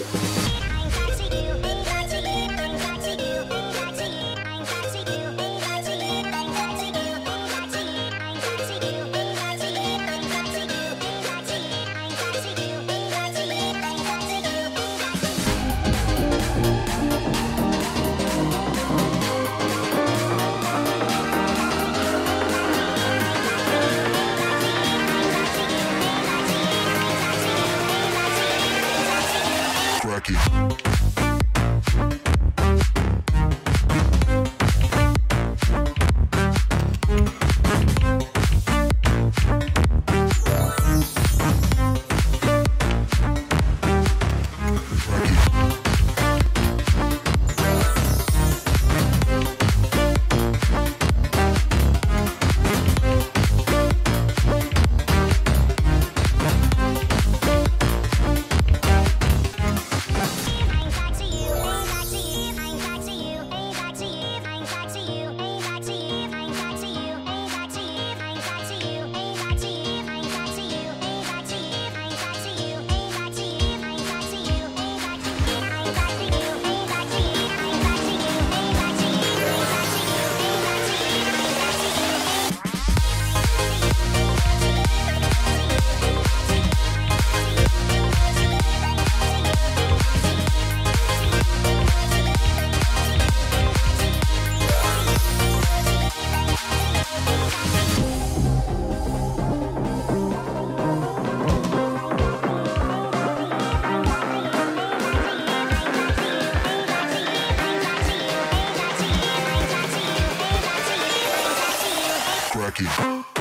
Yeah. Rocky. aqui.